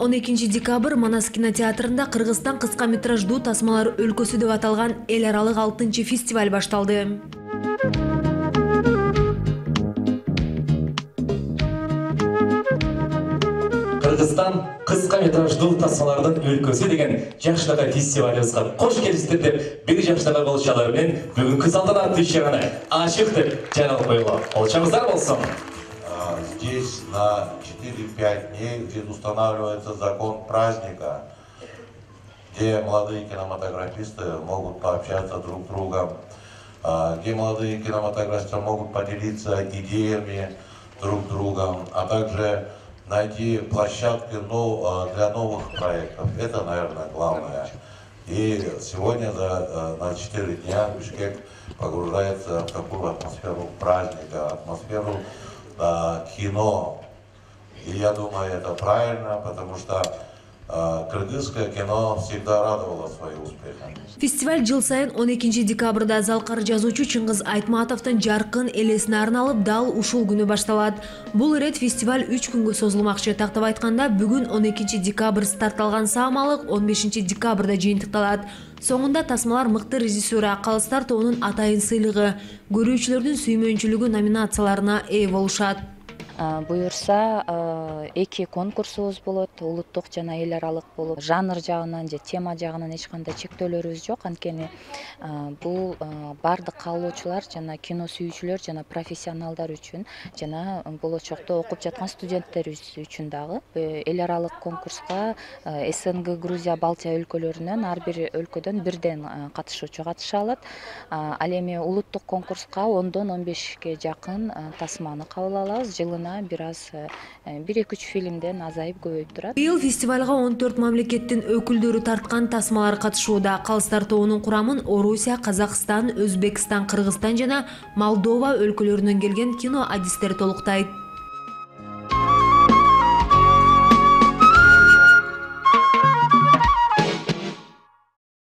12 декабрь Манас кинотеатрында Кыргызстан кыска метраждуу тасмалар өлкөсү деп аталган эл аралык 6 фестиваль башталды. Кыргызстан кыска метраждуу тасмалардын өлкөсү деген жакшылыгы фестивалыбызга кош келипсиздер деп бир жакшылыгы болушалары менен бүгүнкү салтанаттуу иш чараны ачык деп жаралып койгула болчоңуздар болсун На 4-5 дней, где устанавливается закон праздника, где молодые кинематографисты могут пообщаться друг с другом, а, где молодые кинематографисты могут поделиться идеями друг с другом, а также найти площадки а, для новых проектов. Это, наверное, главное. И сегодня э, на 4 дня Бишкек погружается в такую атмосферу праздника, атмосферу кино. И я думаю, это правильно, потому что э, кыргызское кино всегда радовало свои успехи. Фестиваль жыл сайын 12 декабрда залкар жазуучу Чыңгыз Айтматовдун жаркын элесине арналып дал ушул күнү башталат. Бул ирет фестиваль 3 күнгө созулмакчы. Тактап айтканда, бүгүн 12 декабрь старт саамалык 15 декабрда жыйынтыкталат. Соңунда тасмалар мыкты режиссера Калыстар тобунун атайын сыйлыгы, көрүүчүлөрдүн сүймөнчүлүгү номинацияларына ээ болушат. Буюрса эки конкурсубуз болот улуттук жана эл аралык болуп жанр жагынан же тема жагынан эч кандай чектөөлөрүбүз жок. Анткени бул баардык каалоочулар жана кино сүйүүчүлөр жана профессионалдар үчүн жана болочокто окуп жаткан студенттерибиз үчүн дагы Э, эл аралык конкурска снг грузия балтия өлкөлөрүнөн ар бир өлкөдөн бирден катышуучу катыша алат. Ал эми улуттук конкурска ондон он бешке жакын тасманы кабыл алабыз. Жылына бир аз бир эки үч фильмден азайып көбөйүп турат Быйыл фестивалга 14 мамлекеттин өкүлдөрү тарткан тасмалар катышууда. Калыстар тобунун курамын Орусия, Казакстан, Өзбекстан, Кыргызстан жана Молдова өлкөлөрүнөн келген кино адистер толуктайт.